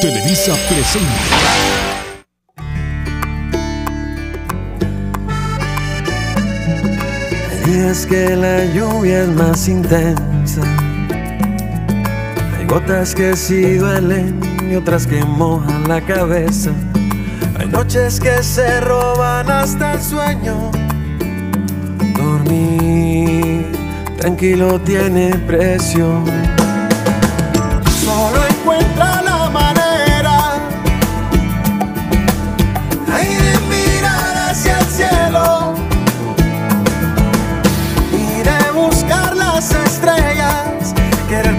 Televisa presenta. Días que la lluvia es más intensa. Hay gotas que sí duelen y otras que mojan la cabeza. Hay noches que se roban hasta el sueño. Dormir tranquilo tiene precio.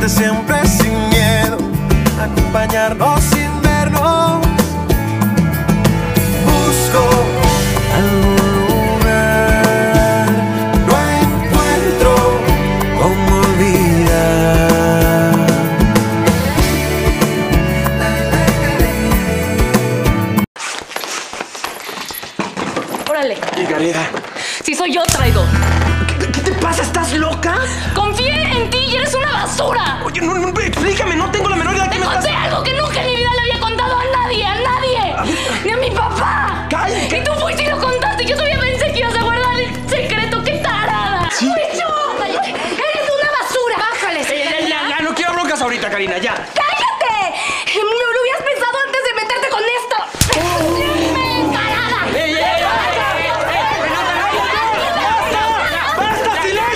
Siempre sin miedo, acompañarnos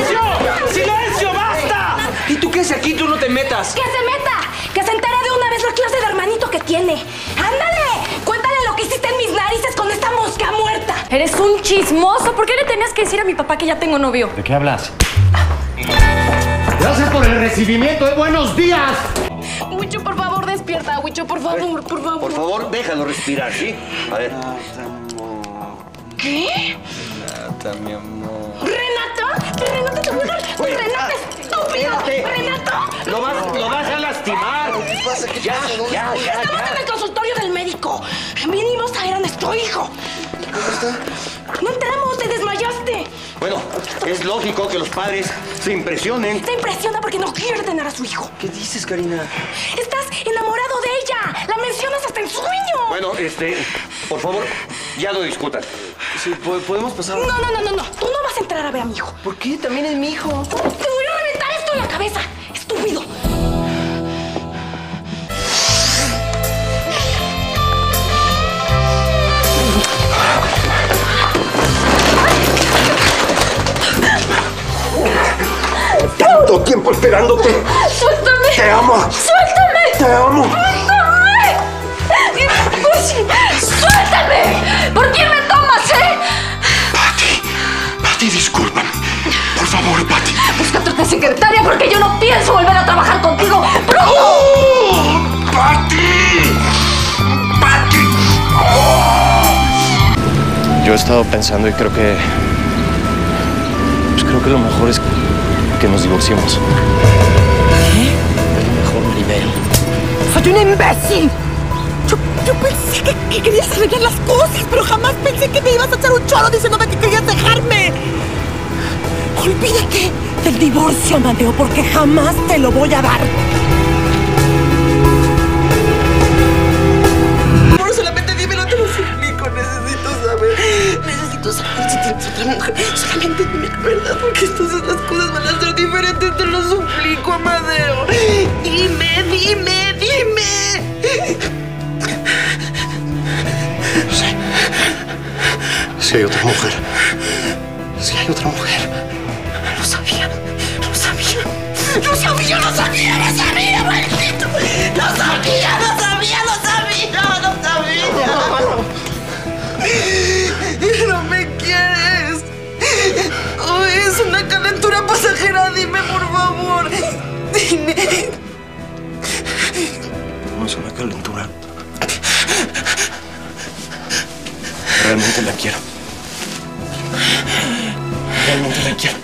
¡Silencio! ¡Silencio! ¡Basta! ¿Y tú qué haces aquí? Tú no te metas. ¡Que se meta! ¡Que se entere de una vez la clase de hermanito que tiene! ¡Ándale! Cuéntale lo que hiciste en mis narices con esta mosca muerta. Eres un chismoso. ¿Por qué le tenías que decir a mi papá que ya tengo novio? ¿De qué hablas? Gracias por el recibimiento, ¿eh? ¡Buenos días! Huicho, por favor, despierta. Huicho, por favor, por favor. Por favor, déjalo respirar, ¿sí? A ver. ¿Qué? mi amor. ¿Renata? ¿De Renata Oye, ¡Renata, ah, estúpido! espérate. ¡Renata! Lo vas, lo vas a lastimar. ¿Qué pasa? ¿Qué ya, ya, ya, Estamos en el consultorio del médico. Vinimos a ver a nuestro hijo. ¿Cómo está? No entramos, te desmayaste. Bueno, es lógico que los padres se impresionen. Se impresiona porque no quiere tener a su hijo. ¿Qué dices, Karina? Estás enamorado de ella. La mencionas hasta en sueño. Bueno, este, por favor, ya no discutan. Sí, ¿podemos pasar? No, no, no, no, no. Tú no entrar a ver a mi hijo. ¿Por qué? También es mi hijo. Te voy a reventar esto en la cabeza. Estúpido. Tanto tiempo esperándote. ¡Suéltame! Te amo. ¡Suéltame! Te amo. Otra secretaria porque yo no pienso volver a trabajar contigo. ¡Pronto! ¡Oh! ¡Pati! ¡Pati! Yo he estado pensando y creo que. Pues creo que lo mejor es que nos divorciemos. ¿Qué? Es lo mejor, Libero. ¡Soy un imbécil! Yo, yo pensé que, que querías arreglar las cosas, pero jamás pensé que me ibas a echar un choro diciéndome que querías dejarme. Olvídate del divorcio, Amadeo, porque jamás te lo voy a dar. Por solamente dímelo, te lo suplico. Necesito saber. Necesito saber si tienes otra mujer. Solamente dime la verdad, porque entonces las cosas van a ser diferentes. Te lo suplico, Amadeo. Dime, dime, dime. Si hay otra mujer. Si hay otra mujer. Lo sabía, lo sabía, lo sabía, maldito. Lo sabía, lo sabía, lo sabía, lo sabía. No me quieres. Oh, es una calentura pasajera, dime por favor. Dime. No es una calentura. Realmente la quiero. Realmente la quiero.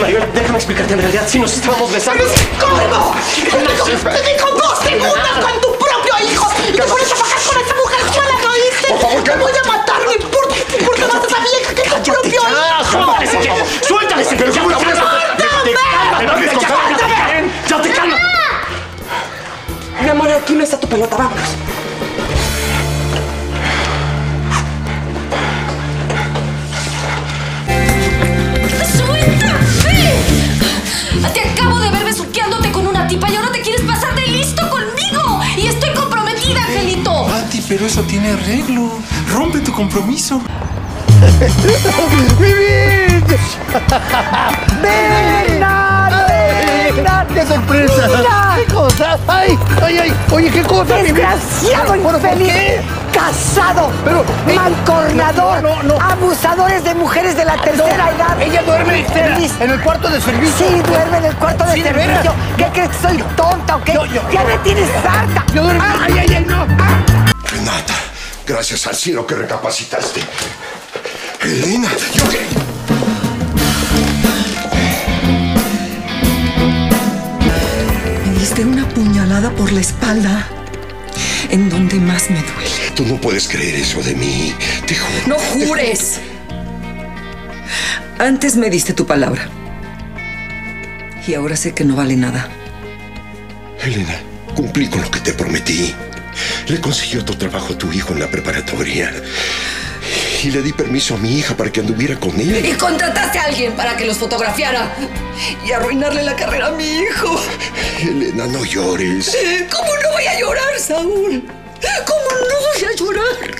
Mayor, déjame explicarte. En realidad, sí nos estábamos besando. ¡Eres corvo! ¡Te dijo dos segundos con tu propio hijo! ¡Y te pones a bajar con esa mujer! ¡Yo la lo hice! ¡Por favor, calma! ¡Voy a matar! ¡No importa! ¡No importa más a esa vieja que tu propio hijo! ¡Suéltale ese que! ¡Suéltale ese que! ¡Pero cómo lo haces! ¡Cálmame! ¡Ya te calma! Mi amor, aquí no está tu pelota. Vámonos. Eso tiene arreglo. Rompe tu compromiso. ¡Vivir! ¡Venga! ¡Qué sorpresa! Mira. ¡Qué cosa! ¡Ay! ¡Ay, ay! Oye, ¿qué cosa? Desgraciado ¿Pero por infeliz. qué? Casado. Pero, ey, Mancornador. no, no, no. Abusadores de mujeres de la tercera edad. Ella duerme Infeliz. en el cuarto de servicio. Sí, duerme en el cuarto de Sí, ¿de veras? servicio. ¿Qué crees que soy tonta o qué? Yo- yo- ya me tienes harta. Yo duermo. ¡Ay, ay, ay! ¡No! ¡Ah! Renata, gracias al cielo que recapacitaste. Elena, yo qué. Me diste una puñalada por la espalda, en donde más me duele. Tú no puedes creer eso de mí. Te juro. No jures. Antes me diste tu palabra. Y ahora sé que no vale nada. Elena, cumplí con lo que te prometí. Le consiguió otro trabajo a tu hijo en la preparatoria. Y le di permiso a mi hija para que anduviera con Y él. contrataste a alguien para que los fotografiara y arruinarle la carrera a mi hijo. Elena, no llores. ¿Cómo no voy a llorar, Saúl? ¿Cómo no voy a llorar?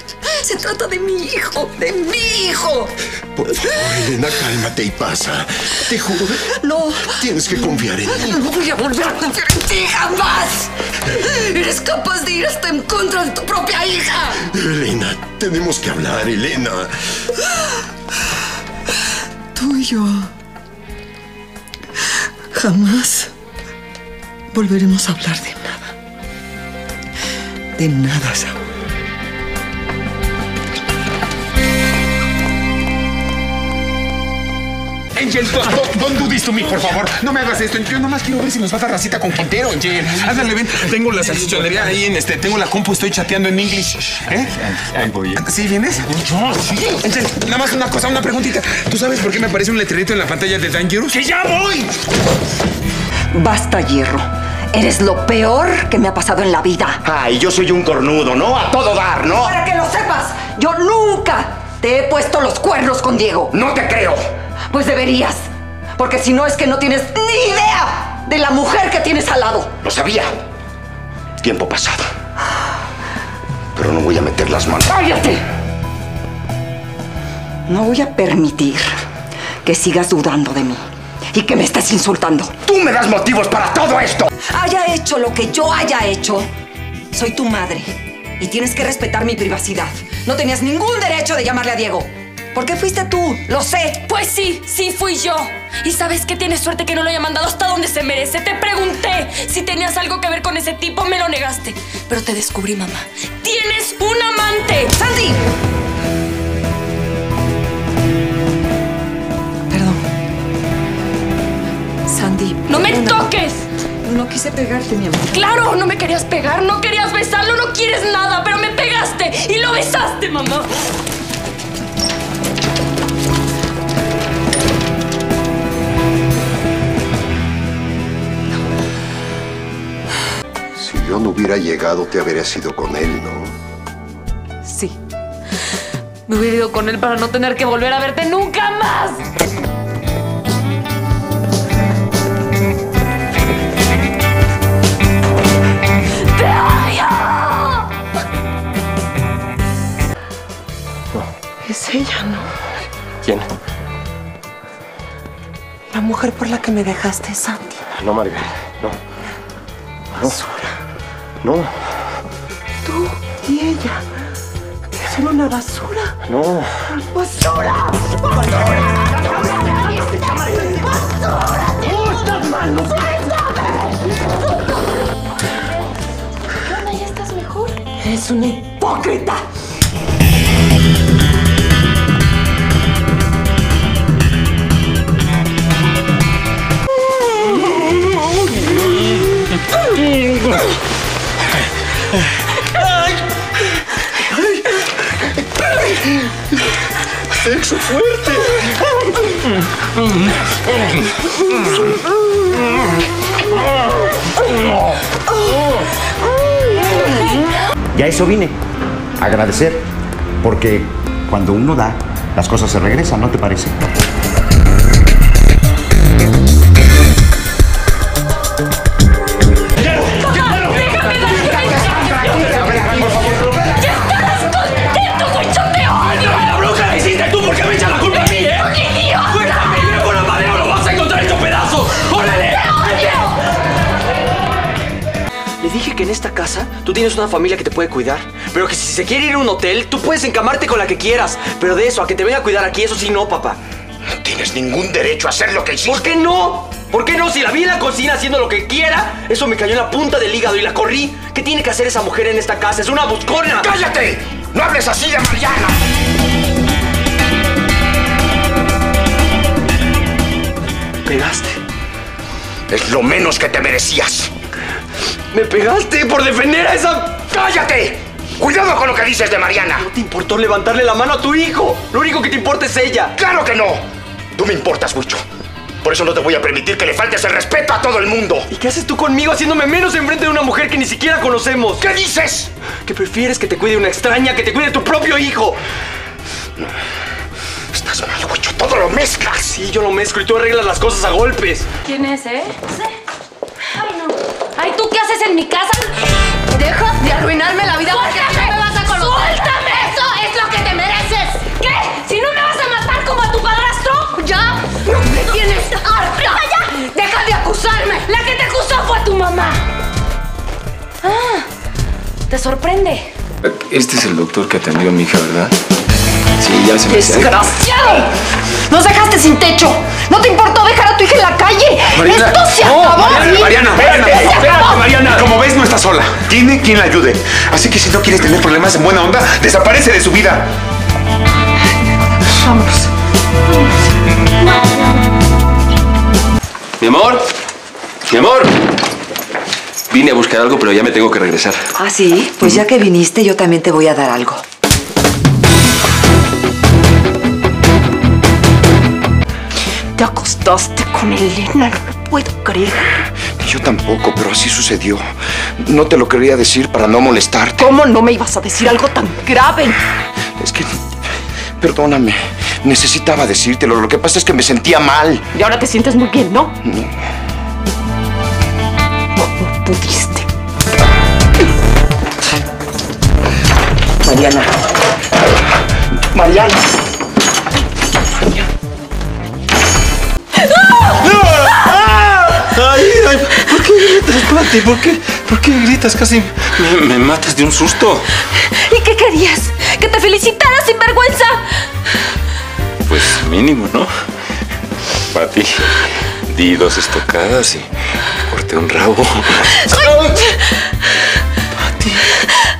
Trata de mi hijo, de mi hijo. Por favor, Elena, cálmate y pasa. Te juro. No. Tienes que confiar en mí. No voy a volver a confiar en ti jamás. Eres capaz de ir hasta en contra de tu propia hija. Elena, tenemos que hablar, Elena. Tú y yo jamás volveremos a hablar de nada. De nada, Saúl. Angel, don't, do this to me, por favor. No me hagas esto. Yo nomás quiero ver si nos va a dar racita con Quintero, Angel. Ándale, ven. Tengo la salchichonería ahí en este. Tengo la compu, estoy chateando en English. ¿Eh? Ahí voy. ¿Sí vienes? No, sí. Angel, nada más una cosa, una preguntita. ¿Tú sabes por qué me aparece un letrerito en la pantalla de Dangerous? ¡Que ya voy! Basta, hierro. Eres lo peor que me ha pasado en la vida. Ay, yo soy un cornudo, ¿no? A todo dar, ¿no? Para que lo sepas, yo nunca te he puesto los cuernos con Diego. No te creo. Pues deberías. Porque si no es que no tienes ni idea de la mujer que tienes al lado. Lo sabía. Tiempo pasado. Pero no voy a meter las manos. ¡Cállate! No voy a permitir que sigas dudando de mí y que me estés insultando. Tú me das motivos para todo esto. Haya hecho lo que yo haya hecho, soy tu madre y tienes que respetar mi privacidad. No tenías ningún derecho de llamarle a Diego. ¿Por qué fuiste tú? Lo sé. Pues sí, sí fui yo. Y sabes que tienes suerte que no lo haya mandado hasta donde se merece. Te pregunté si tenías algo que ver con ese tipo, me lo negaste. Pero te descubrí, mamá. ¡Tienes un amante! ¡Sandy! Perdón. Sandy. ¡No me perdona. toques! No quise pegarte, mi amor. Claro, no me querías pegar, no querías besarlo, no quieres nada, pero me pegaste y lo besaste, mamá. Yo no hubiera llegado, te habrías ido con él, ¿no? Sí. Me hubiera ido con él para no tener que volver a verte nunca más. ¡Te odio! Es ella, ¿no? ¿Quién? La mujer por la que me dejaste, Sandy. No, Margarita. No. Basura. No. Tú y ella. Son una basura. No. ¡Basura! ¿Ya estás mejor? Eres una hipócrita. ¡Sexo fuerte! Y eso vine. Agradecer. Porque cuando uno da, las cosas se regresan, ¿no te parece? Tienes una familia que te puede cuidar. Pero que si se quiere ir a un hotel, tú puedes encamarte con la que quieras. Pero de eso, a que te venga a cuidar aquí, eso sí no, papá. No tienes ningún derecho a hacer lo que hiciste. ¿Por qué no? ¿Por qué no? Si la vi en la cocina haciendo lo que quiera, eso me cayó en la punta del hígado y la corrí. ¿Qué tiene que hacer esa mujer en esta casa? Es una buscona. ¡Cállate! ¡No hables así de Mariana! ¿Pegaste? Es lo menos que te merecías. ¿Me pegaste por defender a esa... ¡Cállate! ¡Cuidado con lo que dices de Mariana! ¿No te importó levantarle la mano a tu hijo? Lo único que te importa es ella. ¡Claro que no! Tú me importas mucho. Por eso no te voy a permitir que le faltes el respeto a todo el mundo. ¿Y qué haces tú conmigo haciéndome menos enfrente de una mujer que ni siquiera conocemos? ¿Qué dices? Que prefieres que te cuide una extraña que te cuide tu propio hijo. Estás mal, Huicho. Todo lo mezclas. Sí, yo lo mezclo y tú arreglas las cosas a golpes. ¿Quién es, eh? Ay, no. Ay, ¿tú qué haces en mi casa? Deja de arruinarme la vida porque no me vas a conocer. ¡Suéltame! Eso es lo que te mereces. ¿Qué? ¿Si no me vas a matar como a tu padrastro? ¿Ya? No me tienes harta. ya! ¡Deja de acusarme! La que te acusó fue tu mamá. Ah, ¿te sorprende? Este es el doctor que atendió a mi hija, ¿verdad? Sí, ya se me hace- ¡Desgraciado! ¡Nos dejaste sin techo! ¿No te importó dejar a tu hija en la calle? Mariana, ¡Esto se no, acabó! Mariana, ¿sí? Mariana, Mariana, ¡Se espérate, acabó! Mariana. Como ves, no está sola. Tiene quien la ayude. Así que si no quieres tener problemas en buena onda, desaparece de su vida. Vámonos. Mi amor, mi amor. Vine a buscar algo, pero ya me tengo que regresar. Ah, sí. Pues ya que viniste, yo también te voy a dar algo. Te acostaste con Elena, no lo puedo creer. Yo tampoco, pero así sucedió. No te lo quería decir para no molestarte. ¿Cómo no me ibas a decir algo tan grave? Es que... Perdóname. Necesitaba decírtelo. Lo que pasa es que me sentía mal. Y ahora te sientes muy bien, ¿no? No. ¿Cómo pudiste? Mariana. Mariana. Pati? ¿Por qué, ¿Por qué gritas? Casi me, me matas de un susto. ¿Y qué querías? ¿Que te felicitara sin vergüenza? Pues mínimo, ¿no? Pati, di dos estocadas y corté un rabo.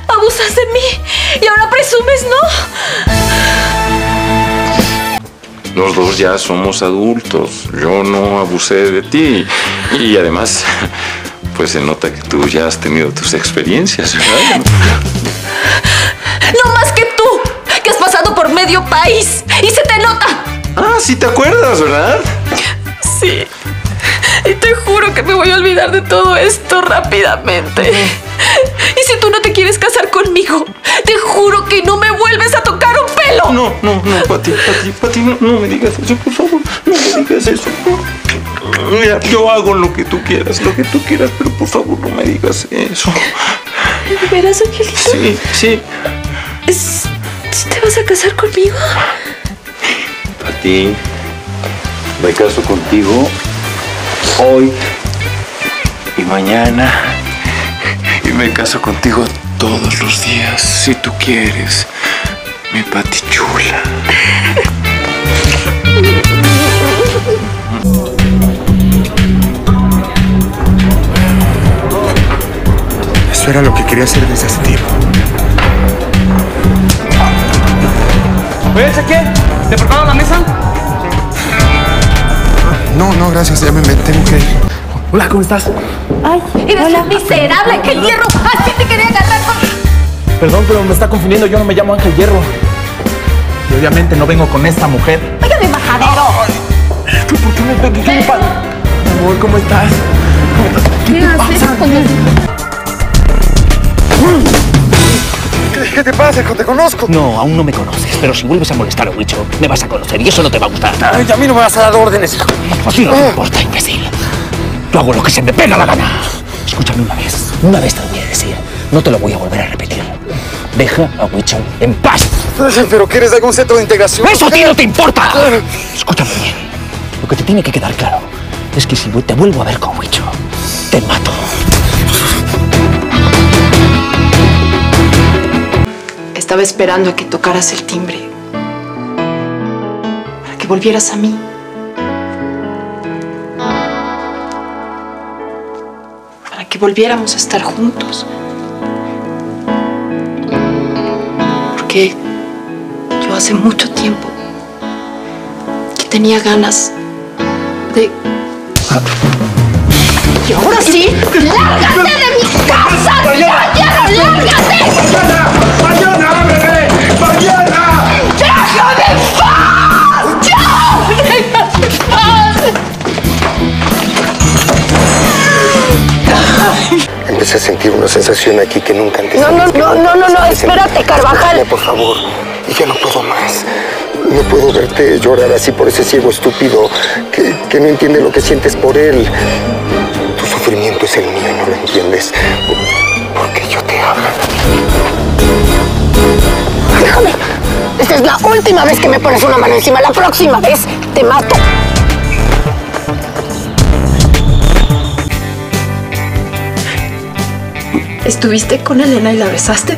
Abusas de mí y ahora presumes, ¿no? Los dos ya somos adultos. Yo no abusé de ti. Y además, pues se nota que tú ya has tenido tus experiencias, ¿verdad? No más que tú, que has pasado por medio país y se te nota. Ah, sí te acuerdas, ¿verdad? Sí. Y te juro que me voy a olvidar de todo esto rápidamente. Y si tú no te quieres casar conmigo, te juro que no me vuelves a tocar un pelo. No, no, no, Pati, Pati, Pati, no, no me digas eso, por favor. No me digas eso. Mira, yo hago lo que tú quieras, lo que tú quieras, pero por favor no me digas eso. ¿De veras, Angelito? Sí, sí. Es- ¿Te vas a casar conmigo? Pati, me caso contigo hoy y mañana. Y me caso contigo todos los días, si tú quieres. Mi Pati Eso era lo que quería hacer desde hace tiempo. Oye, ¿qué? ¿Te preparo la mesa? No, no, gracias. Ya me, me tengo que ir. Hola, ¿cómo estás? Ay, eres un miserable, que hierro. Así te quería agarrar con... Perdón, pero me está confundiendo. Yo no me llamo Ángel Hierro. Y obviamente no vengo con esta mujer. Óigame, majadero. ¿Por qué me pegué? ¿Qué me pasa? Amor, ¿cómo estás? ¿Qué haces con el... ¿Qué te pasa, hijo? Te conozco. No, aún no me conoces. Pero si vuelves a molestar a Huicho, me vas a conocer y eso no te va a gustar. Ay, a mí no me vas a dar órdenes, hijo. A ti no te importa, imbécil. Yo hago lo que se me pega la gana. Escúchame una vez. Una vez te lo voy a decir. No te lo voy a volver a repetir. Deja a Huicho en paz. ¿Pero quieres algún centro de integración? ¡Eso a ti no te importa! Escúchame bien. Lo que te tiene que quedar claro es que si te vuelvo a ver con Huicho, te mato. Estaba esperando a que tocaras el timbre. Para que volvieras a mí. Para que volviéramos a estar juntos. Porque yo hace mucho tiempo que tenía ganas de... Y ahora sí, lárgate de mi casa. ¡Mañana, lárgate! ¡Mañana, bebé! ¡Mañana! ¡Déjame en paz! ¡Ya! ¡Déjame en paz! Empecé a sentir una sensación aquí que nunca antes No, no, no, no, no, no, espérate, Carvajal. Por favor, y ya no puedo más. No puedo verte llorar así por ese ciego estúpido que, que no entiende lo que sientes por él. Es el mío, ¿no lo entiendes? Porque yo te amo. Déjame. Esta es la última vez que me pones una mano encima. La próxima vez te mato. ¿Estuviste con Elena y la besaste?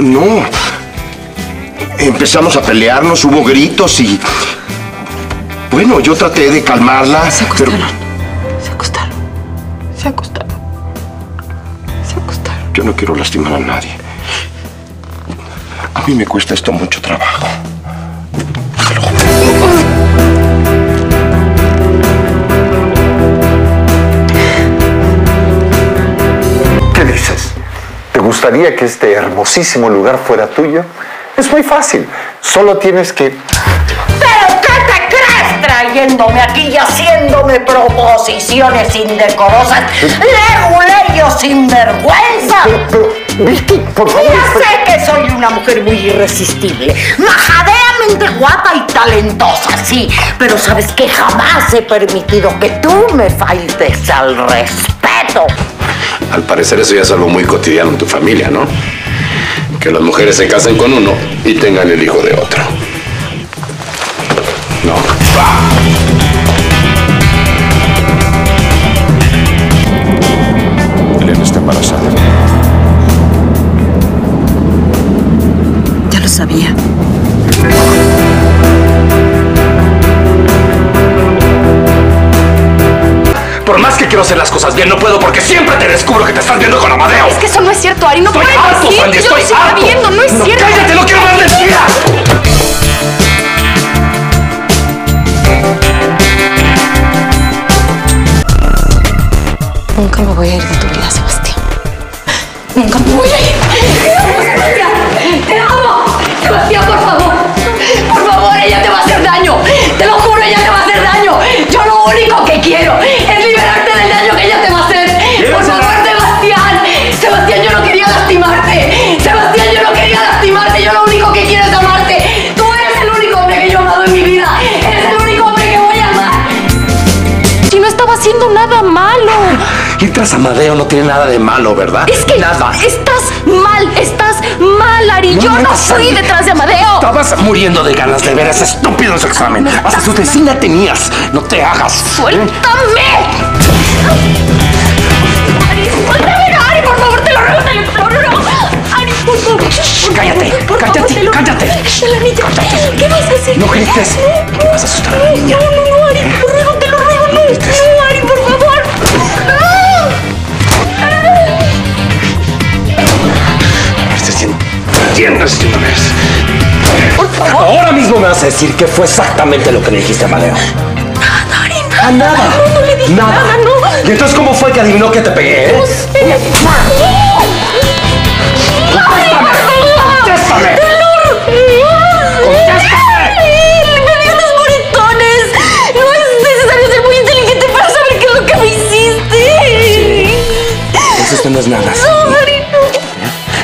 No. Empezamos a pelearnos, hubo gritos y... Bueno, yo traté de calmarla. Se acostaron. Yo no quiero lastimar a nadie. A mí me cuesta esto mucho trabajo. ¿Qué dices? ¿Te gustaría que este hermosísimo lugar fuera tuyo? Es muy fácil. Solo tienes que... trayéndome aquí y haciéndome proposiciones indecorosas? ¡Leguleyo sinvergüenza! Vicky, por favor. Ya sé que soy una mujer muy irresistible, majadeamente guapa y talentosa, sí, pero sabes que jamás he permitido que tú me faltes al respeto. Al parecer eso ya es algo muy cotidiano en tu familia, ¿no? Que las mujeres se casen con uno y tengan el hijo de otro. No. Embarazada. Ya lo sabía. Por más que quiero hacer las cosas bien, no puedo porque siempre te descubro que te estás viendo con Amadeo. Es que eso no es cierto, Ari. No Estoy puedes harto, decir Sandy, que yo estoy harto. viendo. No es No, cierto. cállate, no quiero más mentiras. Nunca me voy a ir de tu vida, Sebastián. Nunca me voy a ir. Sebastián, te amo. Sebastián, por favor. Por favor, ella te va a hacer daño. Te lo juro, ella te va a hacer daño. Yo lo único que quiero es liberarte del daño que ella te va a hacer. Por favor, Sebastián. Sebastián, yo no quería lastimarte. Sebastián, yo no quería lastimarte. Yo lo único que quiero es amarte. Tú eres el único hombre que yo he amado en mi vida. Eres el único hombre que voy a amar. Si no estaba haciendo nada malo. Ir tras Amadeo no tiene nada de malo, ¿verdad? Es que nada. estás mal, estás mal, Ari. Yo no fui detrás de Amadeo. Estabas muriendo de ganas de ver ese estúpido en su examen. Hasta su vecina tenías. No te hagas. ¡Suéltame! Ari, suéltame, Ari, por favor, te lo ruego, te lo ruego. Ari, por favor. por Cállate, favor, por cállate, favor, cállate. La niña. ¿Qué vas a hacer? No grites, que vas a asustar a la niña. No, no, no, Ari, lo ruego, te lo ruego. No, no, entiendes de una vez. Ahora mismo me vas a decir qué fue exactamente lo que le dijiste a. Nada, Ari, A nada. No, no le dije Nada. nada, no. ¿Y entonces cómo fue que adivinó que te pegué, eh? ¡Contéstame! ¡Contéstame! ¡Me diste moretones! No es necesario ser muy inteligente para saber qué es lo que me hiciste. Entonces esto no es nada. No, Ari, no.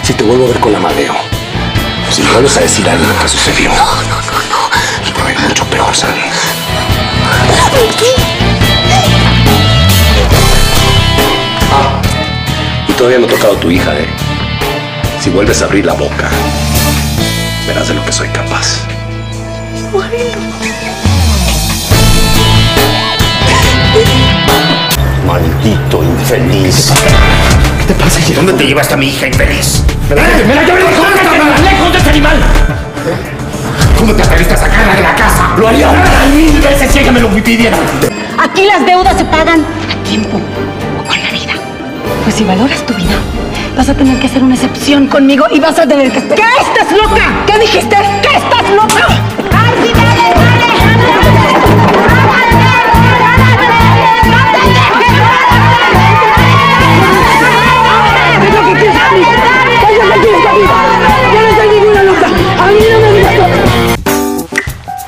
Si te vuelvo a ver con Amadeo, si le vuelves a decir algo que sucedió, no, no, no, te va a mucho peor, Sandy. Ah, y todavía no he tocado a tu hija, ¿eh? Si vuelves a abrir la boca, verás de lo que soy capaz. Maldito infeliz. ¿Qué te pasa, ¿Dónde te llevaste a mi hija infeliz? ¡Me la, me la llevé lejos de este- lejos de este animal! ¿Cómo te atreviste a sacarla de la casa? Lo haría mil veces si ella me lo pidiera. Aquí las deudas se pagan a tiempo o con la vida. Pues si valoras tu vida, vas a tener que hacer una excepción conmigo y vas a tener que... ¿Qué? ¿Estás loca? ¿Qué dijiste? ¿Qué estás loca?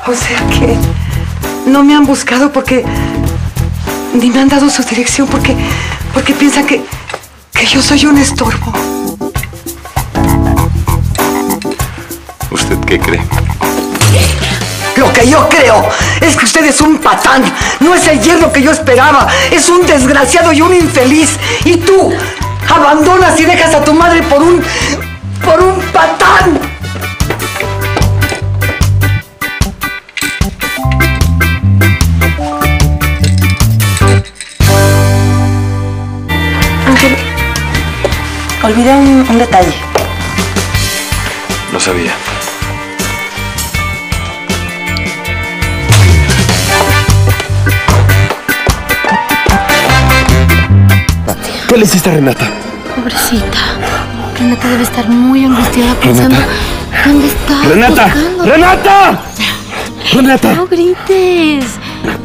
O sea que no me han buscado porque ni me han dado su dirección porque porque piensan que que yo soy un estorbo. ¿Usted qué cree? Lo que yo creo es que usted es un patán. No es el yerno que yo esperaba. Es un desgraciado y un infeliz. Y tú abandonas y dejas a tu madre por un por un patán. Olvidé un, un detalle. No sabía. ¿Qué le hiciste a Renata? Pobrecita. Renata debe estar muy angustiada pensando. ¿Dónde está? ¡Renata! Buscando. ¡Renata! ¡Renata! No grites.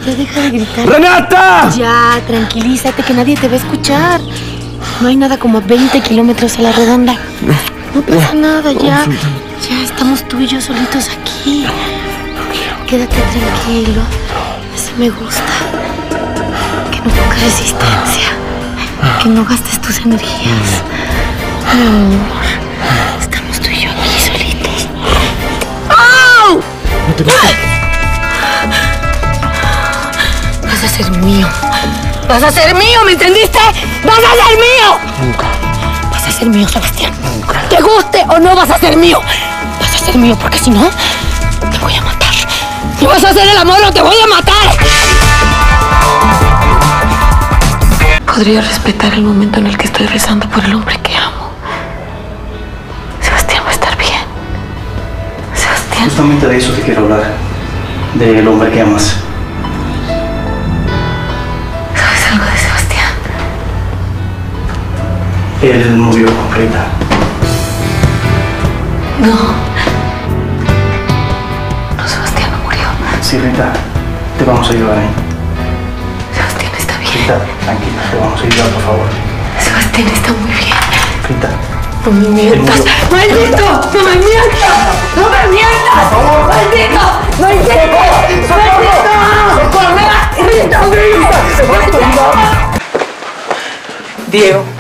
Ya deja de gritar. ¡Renata! Ya, tranquilízate, que nadie te va a escuchar. No hay nada como 20 kilómetros a la redonda. No pasa nada, ya. Ya estamos tú y yo solitos aquí. Quédate tranquilo. Así me gusta. Que no pongas resistencia. Que no gastes tus energías. Mi amor. Estamos tú y yo aquí solitos. ¡Au! Vas a ser mío. Vas a ser mío, ¿me entendiste? ¡Vas a ser mío! Nunca. Vas a ser mío, Sebastián. Te guste o no vas a ser mío. Vas a ser mío porque si no, te voy a matar. ¿Y vas a hacer el amor o te voy a matar? Podría respetar el momento en el que estoy rezando por el hombre que amo. Sebastián va a estar bien. Sebastián. Justamente de eso te quiero hablar. Del hombre que amas. Él murió con Rita. No. No, Sebastián no murió. Sí, Rita. Te vamos a ayudar ahí. Sebastián está bien. Rita, tranquila. Te vamos a ayudar, por favor. Sebastián está muy bien. Rita. No me mientas. ¡Maldito! ¡No me mientas! ¡No me mientas! ¡Maldito! ¡Maldito! ¡Maldito! ¡Maldito! Diego.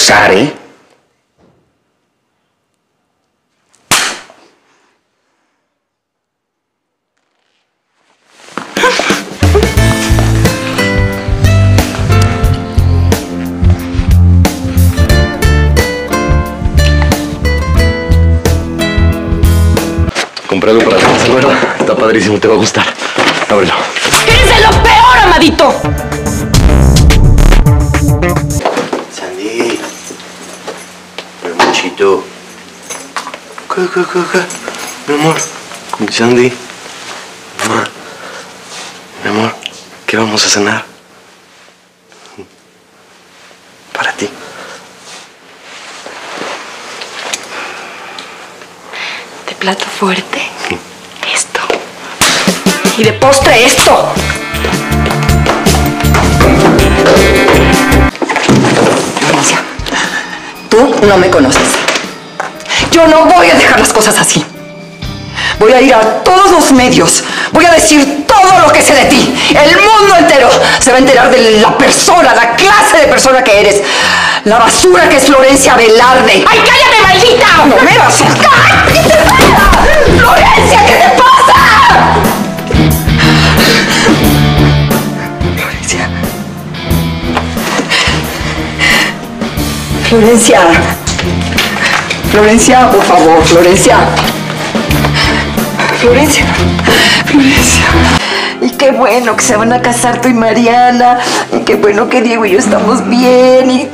besar, ¿eh? Compré algo para la casa nueva. Está padrísimo, te va a gustar. Ábrelo. ¡Eres de lo peor, amadito! ¿Qué, qué, qué, qué? Mi amor. Sandy. Mamá. Mi amor. ¿Qué vamos a cenar? Para ti. Te plato fuerte, esto. Y de postre, esto. Tú no me conoces. Yo no voy a dejar las cosas así. Voy a ir a todos los medios. Voy a decir todo lo que sé de ti. El mundo entero se va a enterar de la persona, la clase de persona que eres. La basura que es Florencia Velarde. ¡Ay, cállate, maldita! ¡No me vas a... ¡Ay, ¿Qué te pasa? ¡Florencia, qué te pasa! Florencia. Florencia. Florencia, por favor, Florencia. Florencia. Florencia. Y qué bueno que se van a casar tú y Mariana. Y qué bueno que Diego y yo estamos bien. Y,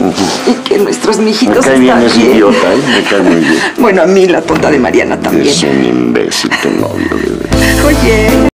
y que nuestros mijitos Me cae bien están bien. idiota, ¿eh? Me cae muy bien. Bueno, a mí la tonta de Mariana también. Es un imbécil tu novio, bebé. Oye.